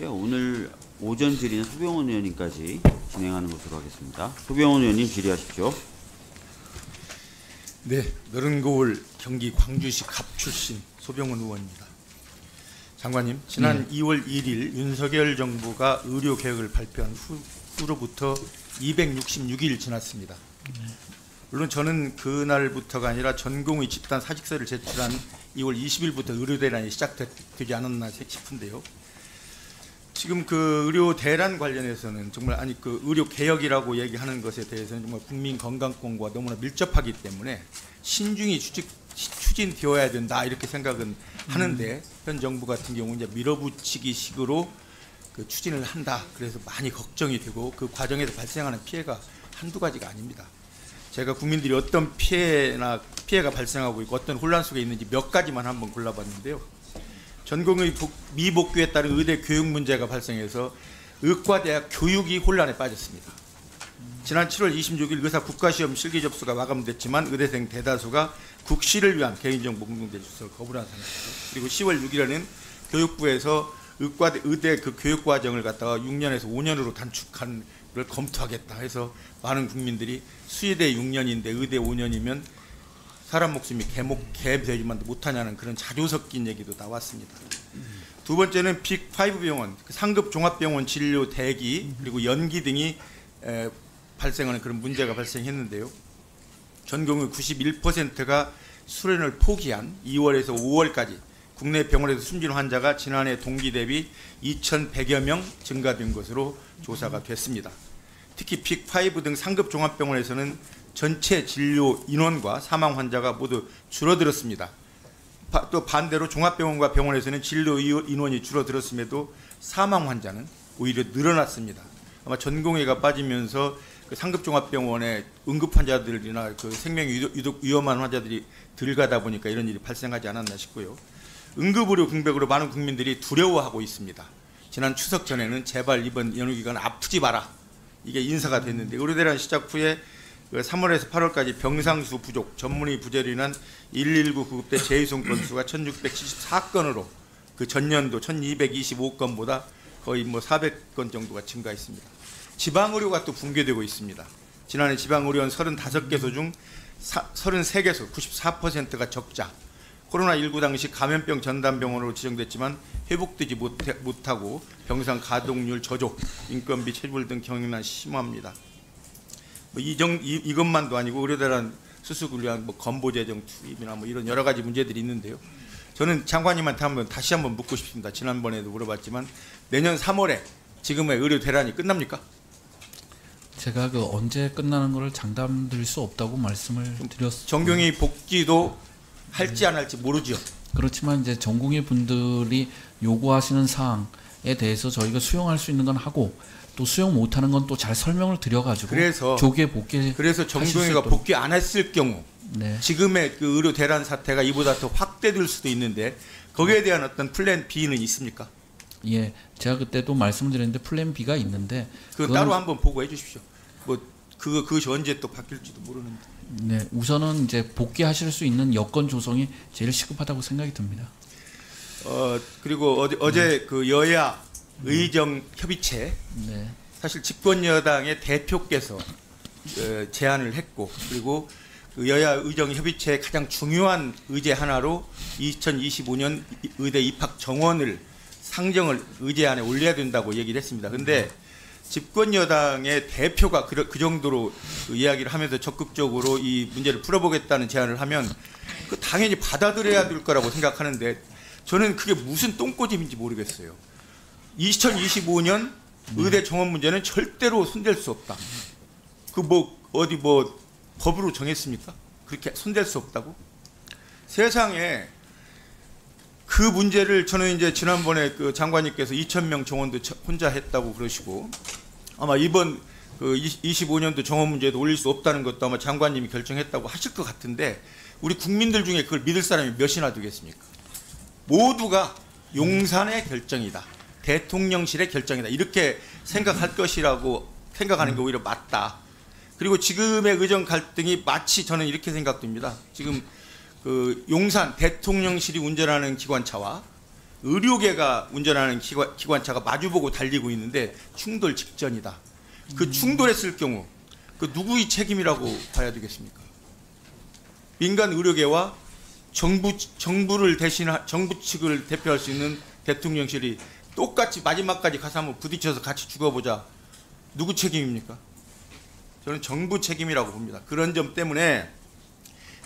있는데요. 오늘 오전 질의는 소병원 의원님까지 진행하는 것으로 하겠습니다. 소병원 의원님 질의하십시오. 네, 너른 거울 경기 광주시 갑 출신 소병원 의원입니다. 장관님, 지난 2월 1일 윤석열 정부가 의료 개혁을 발표한 후, 후로부터 266일 지났습니다. 물론 저는 그날부터가 아니라 전공의 집단 사직서를 제출한 2월 20일부터 의료 대란이 시작되지 않았나 싶은데요. 지금 그 의료 대란 관련해서는 정말 아니 그 의료 개혁이라고 얘기하는 것에 대해서는 정말 국민 건강권과 너무나 밀접하기 때문에 신중히 추직, 추진되어야 된다 이렇게 생각은 하는데 현 정부 같은 경우 이제 밀어붙이기 식으로 그 추진을 한다. 그래서 많이 걱정이 되고 그 과정에서 발생하는 피해가 한두 가지가 아닙니다. 제가 국민들이 어떤 피해나 피해가 발생하고 있고 어떤 혼란 속에 있는지 몇 가지만 한번 골라봤는데요. 전공의 복- 미복귀에 따른 의대 교육 문제가 발생해서 의과대학 교육이 혼란에 빠졌습니다. 지난 7월 26일 의사 국가시험 실기 접수가 마감됐지만 의대생 대다수가 국시를 위한 개인정보 공동대 주소를 거부한 상태죠. 그리고 10월 6일에는 교육부에서 의과 의대 그 교육 과정을 갖다가 6년에서 5년으로 단축한 걸 검토하겠다 해서 많은 국민들이 수의대 6년인데 의대 5년이면 사람 목숨이 개목 개되지만 못하냐는 그런 자조 섞인 얘기도 나왔습니다. 두 번째는 빅5 병원, 그 상급 종합병원 진료 대기 그리고 연기 등이 에, 발생하는 그런 문제가 발생했는데요. 전공의 91%가 수련을 포기한 2월에서 5월까지 국내 병원에서 숨진 환자가 지난해 동기 대비 2,100여 명 증가된 것으로 조사가 됐습니다. 특히 빅5 등 상급 종합병원에서는 전체 진료 인원과 사망 환자가 모두 줄어들었습니다. 바- 또 반대로 종합병원과 병원에서는 진료 이- 인원이 줄어들었음에도 사망 환자는 오히려 늘어났습니다. 아마 전공의가 빠지면서 그 상급 종합병원에 응급 환자들이나 그 생명 유독, 위험한 환자들이 들 가다 보니까 이런 일이 발생하지 않았나 싶고요. 응급의료 공백으로 많은 국민들이 두려워하고 있습니다. 지난 추석 전에는 제발 이번 연휴 기간 아프지 마라 이게 인사가 됐는데 의료대란 시작 후에 그 3월에서 8월까지 병상수 부족, 전문의 부재로 인한 119 구급대 재이송 건수가 1,674건으로 그 전년도 1,225건보다 거의 뭐 400건 정도가 증가했습니다. 지방 의료가 또 붕괴되고 있습니다. 지난해 지방 의료원 35개소 중 33개소 94%가 적자. 코로나19 당시 감염병 전담병원으로 지정됐지만 회복되지 못해, 못하고 병상 가동률 저조, 인건비 체불 등 경영난 심합니다. 뭐 이정 이, 이것만도 아니고 의료대란 수습을 위한 뭐 건보 재정 투입이나 뭐 이런 여러 가지 문제들이 있는데요. 저는 장관님한테 한번 다시 한번 묻고 싶습니다. 지난번에도 물어봤지만 내년 3월에 지금의 의료 대란이 끝납니까? 제가 그 언제 끝나는 것을 장담드릴 수 없다고 말씀을 드렸습니다. 정경이 복귀도 할지 안 할지 모르죠. 그렇지만 이제 전공의 분들이 요구하시는 사항에 대해서 저희가 수용할 수 있는 건 하고 또 수용 못하는 건 또 잘 설명을 드려가지고 그래서 조기에 복귀 그래서 있도록. 복귀 안 했을 경우 네. 지금의 그 의료 대란 사태가 이보다 더 확대될 수도 있는데 거기에 대한 어떤 플랜 B는 있습니까? 예, 제가 그때도 말씀드렸는데 플랜 B가 있는데 그 따로 한번 보고해 주십시오. 뭐 그거 그것이 언제 또 바뀔지도 모르는데. 네, 우선은 이제 복귀하실 수 있는 여건 조성이 제일 시급하다고 생각이 듭니다. 어 그리고 어제, 어제 그 여야 의정 협의체 네. 사실 집권 여당의 대표께서 어, 제안을 했고 그리고 그 여야 의정 협의체의 가장 중요한 의제 하나로 2025년 의대 입학 정원을 상정을 의제 안에 올려야 된다고 얘기를 했습니다. 근데 집권 여당의 대표가 그, 그 정도로 그 이야기를 하면서 적극적으로 이 문제를 풀어보겠다는 제안을 하면 그 당연히 받아들여야 될 거라고 생각하는데 저는 그게 무슨 똥꼬집인지 모르겠어요. 2025년 의대 정원 문제는 절대로 손댈 수 없다. 그 뭐 어디 뭐 법으로 정했습니까? 그렇게 손댈 수 없다고? 세상에 그 문제를 저는 이제 지난번에 그 장관님께서 2,000명 정원도 처- 혼자 했다고 그러시고 아마 이번 그 25년도 정원 문제도 올릴 수 없다는 것도 아마 장관님이 결정했다고 하실 것 같은데 우리 국민들 중에 그걸 믿을 사람이 몇이나 되겠습니까? 모두가 용산의 결정이다. 대통령실의 결정이다. 이렇게 생각할 것이라고 생각하는 게 오히려 맞다. 그리고 지금의 의정 갈등이 마치 저는 이렇게 생각됩니다. 지금 그 용산 대통령실이 운전하는 기관차와 의료계가 운전하는 기관, 기관차가 마주보고 달리고 있는데 충돌 직전이다. 그 충돌했을 경우 그 누구의 책임이라고 봐야 되겠습니까? 민간 의료계와 정부 정부를 대신 정부 측을 대표할 수 있는 대통령실이 똑같이 마지막까지 가서 한번 부딪혀서 같이 죽어보자. 누구 책임입니까? 저는 정부 책임이라고 봅니다. 그런 점 때문에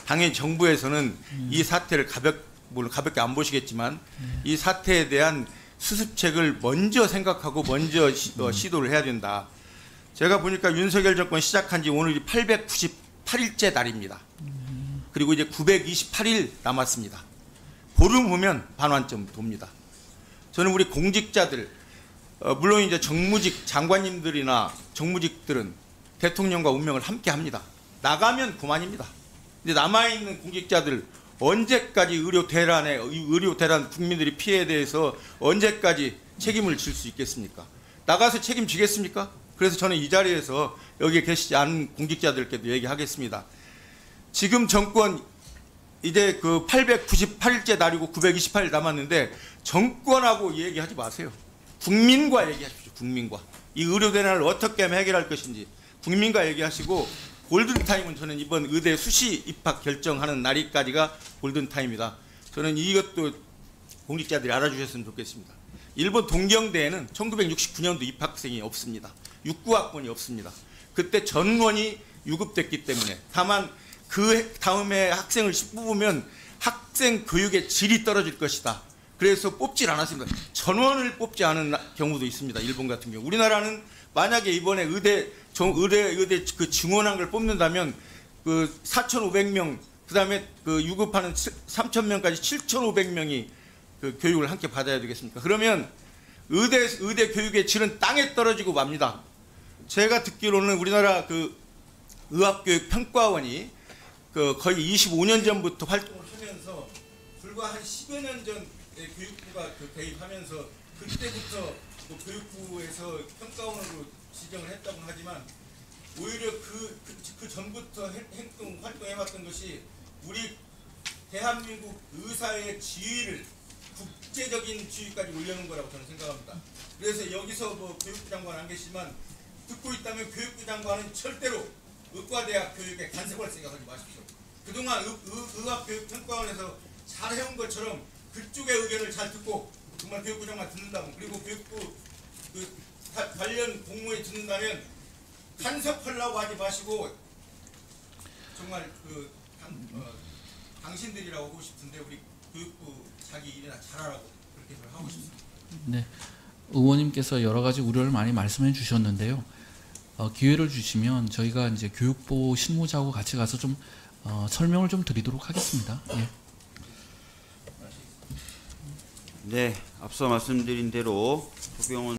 당연히 정부에서는 이 사태를 가볍 물론 가볍게 안 보시겠지만 이 사태에 대한 수습책을 먼저 생각하고 먼저 시, 어, 시도를 해야 된다. 제가 보니까 윤석열 정권 시작한 지 오늘이 898일째 날입니다. 그리고 이제 928일 남았습니다. 보름 후면 반환점 돕니다. 저는 우리 공직자들 어, 물론 이제 정무직 장관님들이나 정무직들은 대통령과 운명을 함께 합니다. 나가면 그만입니다. 근데 남아 있는 공직자들 언제까지 의료 대란에 의료 대란 국민들이 피해에 대해서 언제까지 책임을 질 수 있겠습니까? 나가서 책임지겠습니까? 그래서 저는 이 자리에서 여기에 계시지 않은 공직자들께도 얘기하겠습니다. 지금 정권 이제 그 898일째 날이고 928일 남았는데 정권하고 얘기하지 마세요. 국민과 얘기하십시오. 국민과 이 의료 대란을 어떻게 하면 해결할 것인지 국민과 얘기하시고 골든 타임은 저는 이번 의대 수시 입학 결정하는 날이까지가 골든 타임이다. 저는 이것도 공직자들이 알아주셨으면 좋겠습니다. 일본 동경대에는 1969년도 입학생이 없습니다. 69학번이 없습니다. 그때 전원이 유급됐기 때문에 다만 그 다음에 학생을 뽑으면 학생 교육의 질이 떨어질 것이다. 그래서 뽑질 않았습니다. 전원을 뽑지 않은 나- 경우도 있습니다. 일본 같은 경우. 우리나라는 만약에 이번에 의대 정, 의대 의대 그 증원한 걸 뽑는다면 그 4,500명 그다음에 그 유급하는 3,000명까지 7,500명이 그 교육을 함께 받아야 되겠습니까? 그러면 의대 의대 교육의 질은 땅에 떨어지고 맙니다. 제가 듣기로는 우리나라 그 의학교육 평가원이 그 거의 25년 전부터 활동을 하면서 불과 한 10여 년 전에 교육부가 그 개입하면서 그때부터 뭐 교육부에서 평가원으로 지정을 했다고 하지만 오히려 그, 그, 그 전부터 행- 행동 활동해왔던 것이 우리 대한민국 의사의 지위를 국제적인 지위까지 올려놓은 거라고 저는 생각합니다. 그래서 여기서 뭐 교육부 장관 안 계시지만 듣고 있다면 교육부 장관은 절대로 의과대학 교육에 간섭할 생각하지 마십시오. 그동안 의, 의, 의학교육평가원에서 잘 해온 것처럼 그쪽의 의견을 잘 듣고 정말 교육부 장관 듣는다면 그리고 교육부 그 가- 관련 공무에 듣는다면 간섭하려고 하지 마시고 정말 그 당, 어, 당신들이라고 하고 싶은데 우리 교육부 자기 일이나 잘하라고 그렇게 좀 하고 싶습니다. 네. 의원님께서 여러 가지 우려를 많이 말씀해 주셨는데요. 어, 기회를 주시면 저희가 이제 교육부 실무자하고 같이 가서 좀 어, 설명을 좀 드리도록 하겠습니다. 예. 네, 앞서 말씀드린 대로 소병원